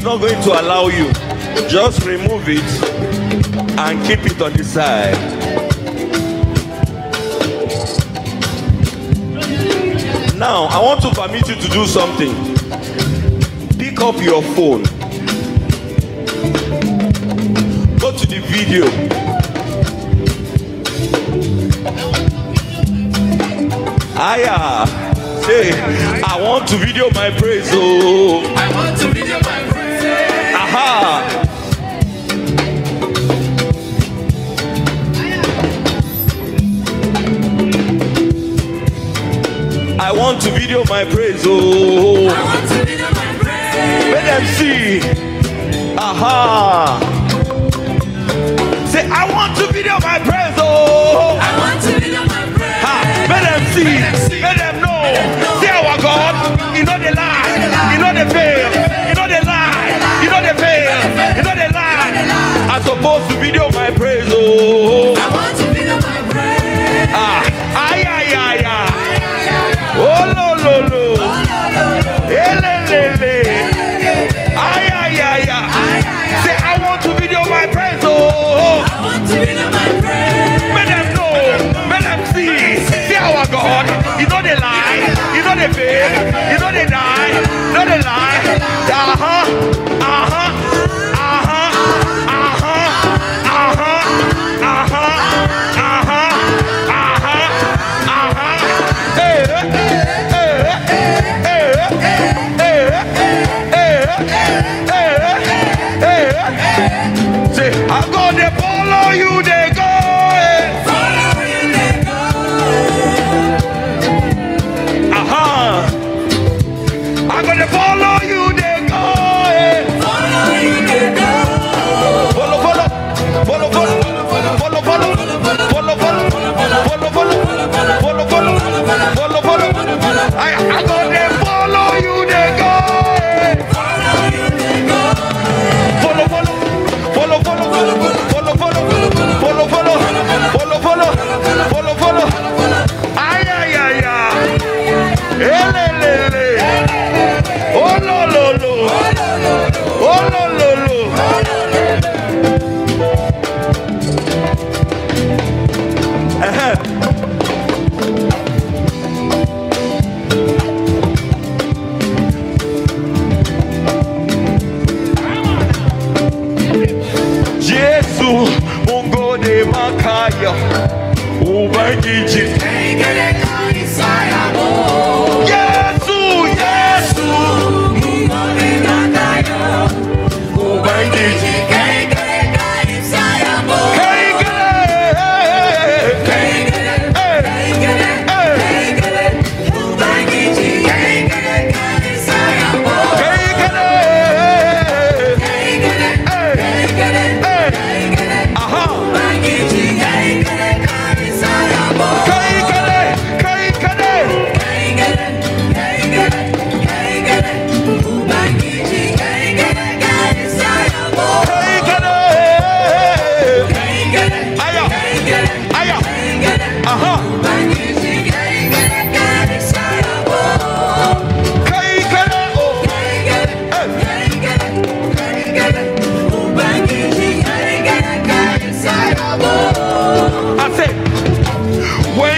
is not going to allow you. Just remove it and keep it on the side. Now, I want to permit you to do something. Pick up your phone. Go to the video. Aya, say, I want to video my praise. Oh, I want to video my I want to video my praise. Oh, I want to video my praise. let them see. Aha. Say, I want to video my praise. Oh, I want to video my praise. ha. Let them see. Let them know. See our God. You know the lie. You know the fail. You know the lie. You know the fail. You know the lie. I'm supposed to video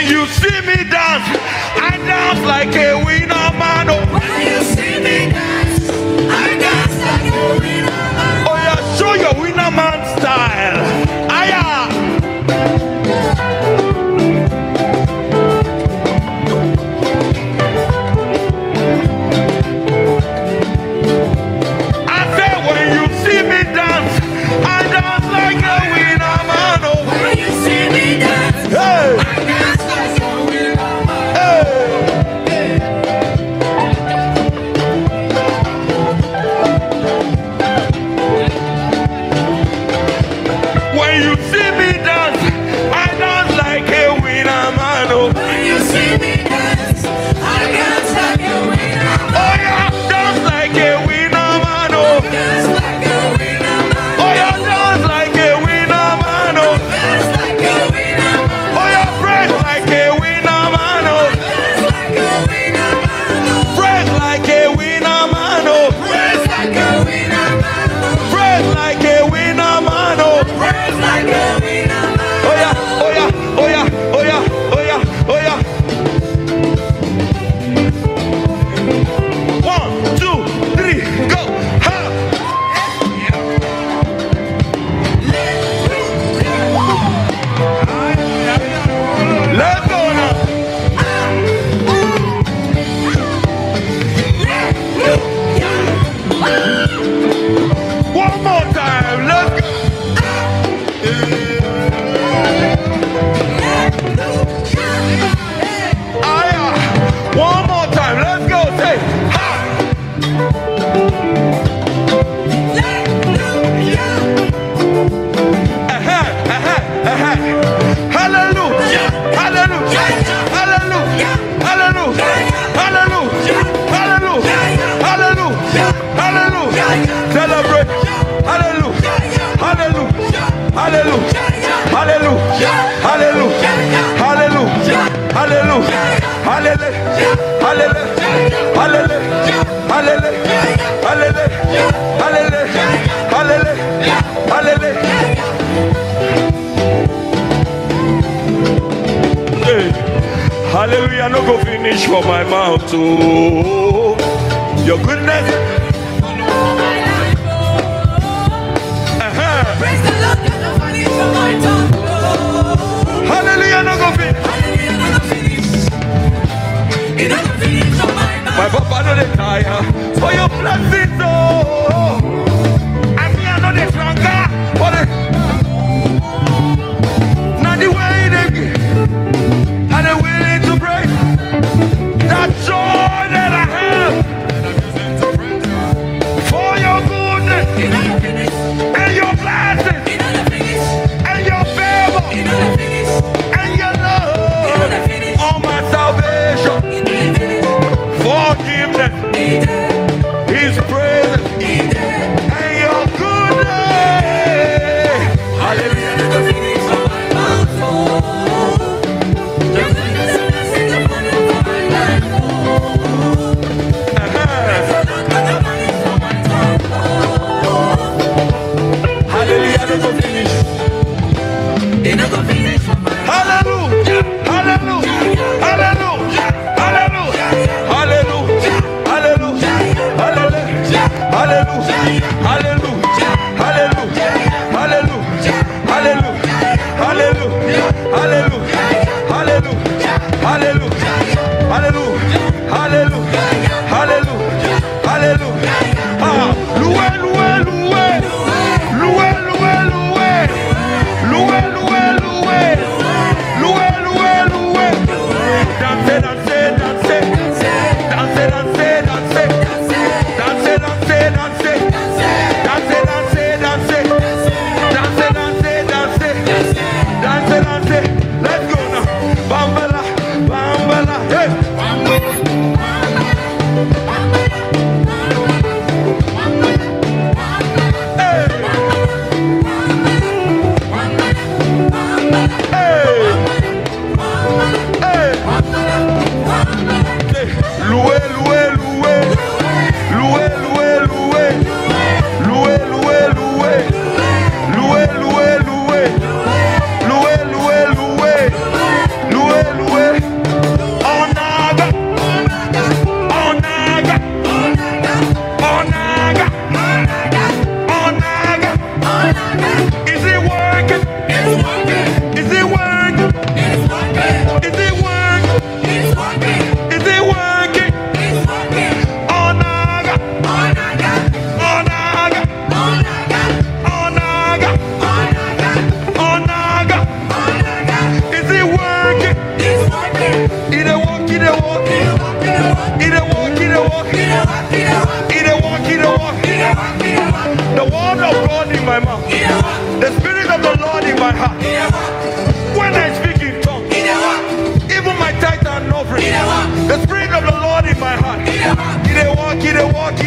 When you see me dance, I dance like a winner. you. No go finish for my mouth. Oh, your goodness.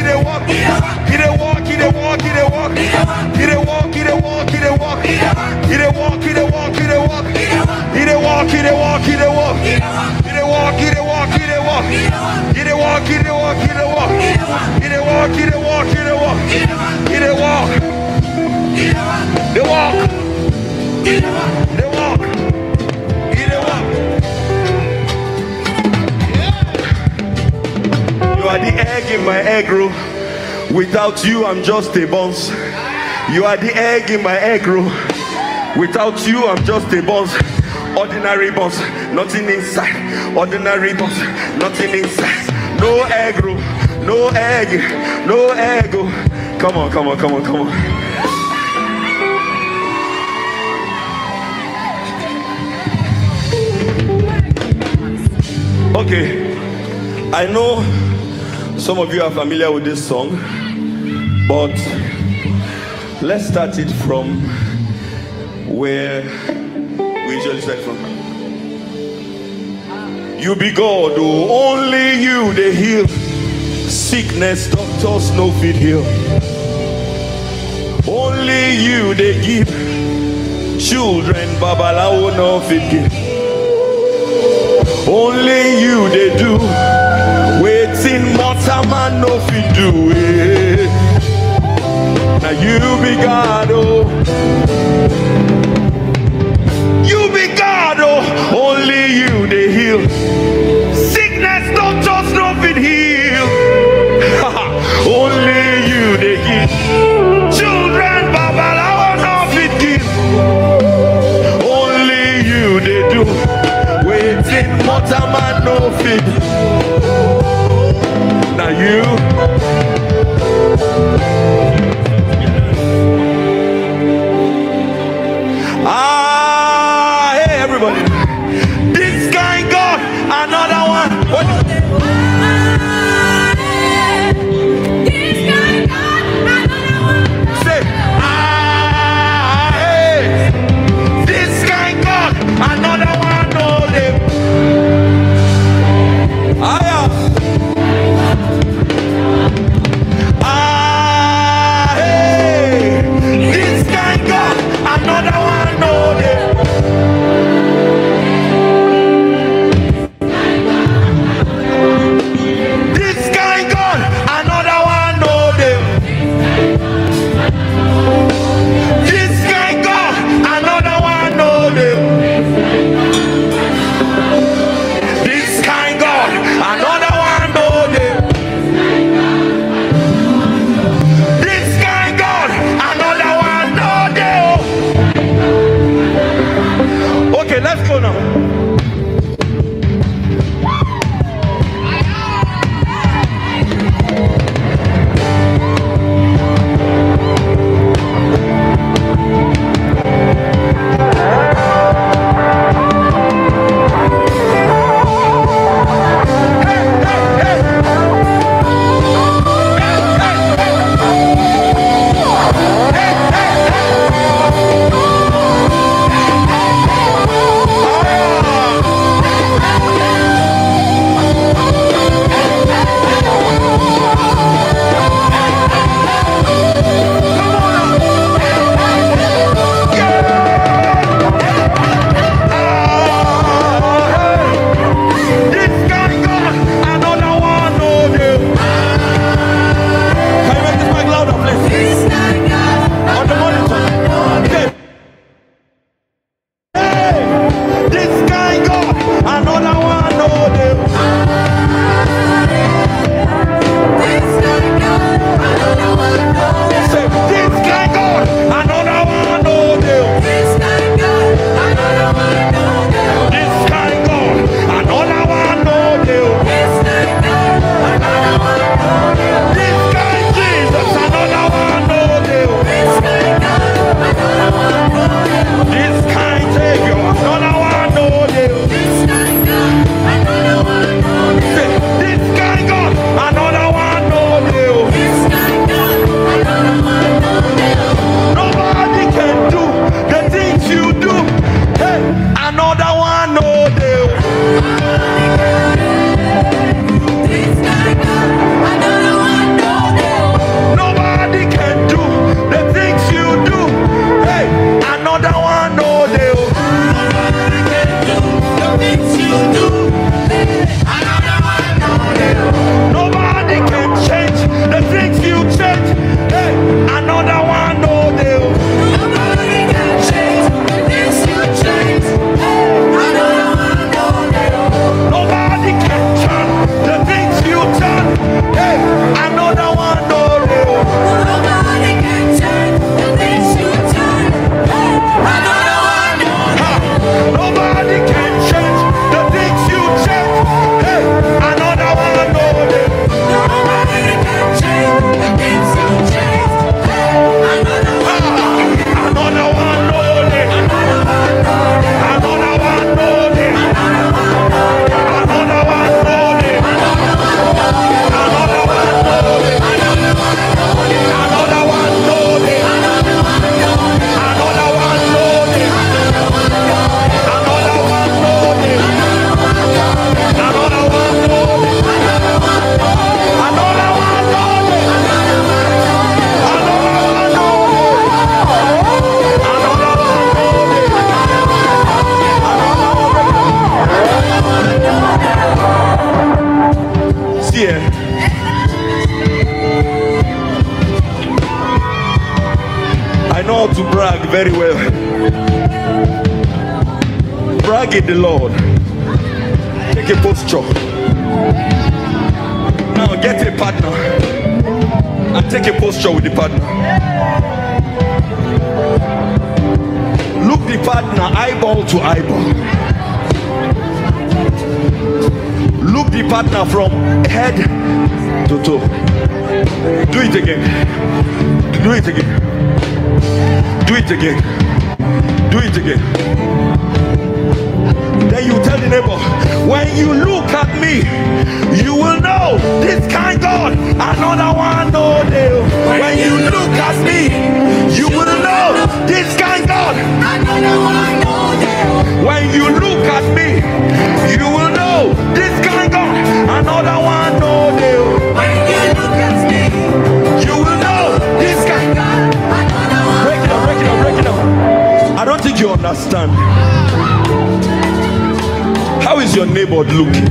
A walk, it a walk. It a walk, it a walk, it a walk. It a walk, it a walk, it a walk. It a walk, it a walk, it a walk. It a walk, it a walk, it a walk. It a walk, it a walk, it a walk. It a walk, it a walk, it a walk. It a walk, it a walk, it a walk. Egg roll. Without you, I'm just a bounce. You are the egg in my egg roll. Without you, I'm just a bounce. Ordinary bounce, nothing inside. Ordinary bounce, nothing inside. No egg roll, no egg, no egg. Come on, come on, come on, come on. Okay, I know some of you are familiar with this song, but let's start it from where we usually start from. You be God, oh, only you they heal. Sickness, doctors no fit heal. Only you they give. Children, babalawo no fit give. Only you they do other man no fit do it. Now you be God, oh. year. I know how to brag very well. Brag in the Lord. Take a posture. Now get a partner and take a posture with the partner. Look the partner eyeball to eyeball. Partner from head to toe. Do it again. Do it again. Do it again. Do it again. Then you tell the neighbor, when you look at me, you will know this kind God. Another one, understand. How is your neighbor looking?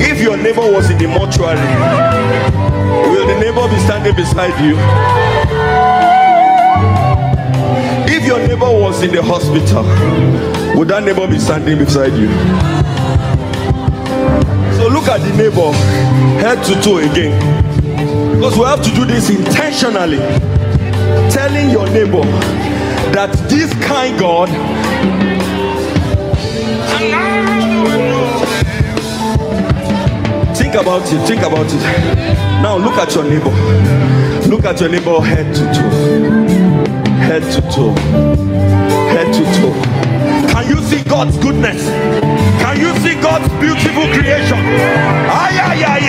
If your neighbor was in the mortuary, will the neighbor be standing beside you? If your neighbor was in the hospital, would that neighbor be standing beside you? So look at the neighbor head to toe again. Because we have to do this intentionally. Telling your neighbor that this kind God Think about it, think about it. Now look at your neighbor. Look at your neighbor head to toe. Head to toe. Head to toe. Can you see God's goodness? Can you see God's beautiful creation? Ay, ay, ay.